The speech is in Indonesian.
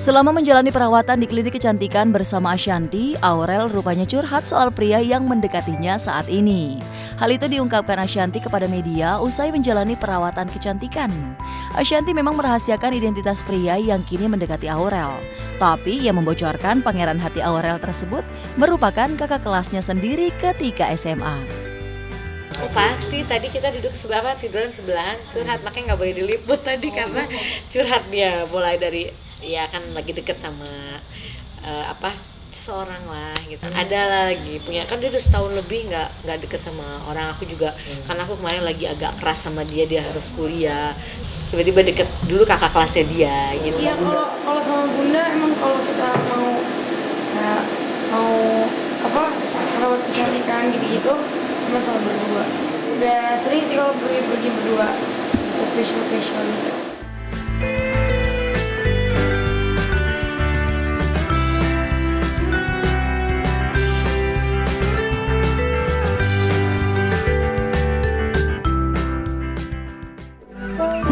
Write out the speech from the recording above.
Selama menjalani perawatan di klinik kecantikan bersama Ashanti, Aurel rupanya curhat soal pria yang mendekatinya saat ini. Hal itu diungkapkan Ashanti kepada media usai menjalani perawatan kecantikan. Ashanti memang merahasiakan identitas pria yang kini mendekati Aurel. Tapi yang membocorkan pangeran hati Aurel tersebut merupakan kakak kelasnya sendiri ketika SMA. Oh pasti tadi kita duduk sebelah tiduran sebelahan curhat makanya nggak boleh diliput tadi karena curhat dia mulai dari ya kan lagi deket sama uh, apa seorang lah gitu. Ada lagi punya kan dia udah setahun lebih nggak nggak deket sama orang. Aku juga hmm. karena aku kemarin lagi agak keras sama dia dia harus kuliah. Tiba-tiba deket dulu kakak kelasnya dia gitu. Iya kalau kalau sama bunda emang kalau kita mau kayak mau apa rawat kecantikan gitu-gitu emang sama berdua. Udah sering sih kalau pergi pergi berdua gitu facial facial gitu Bye.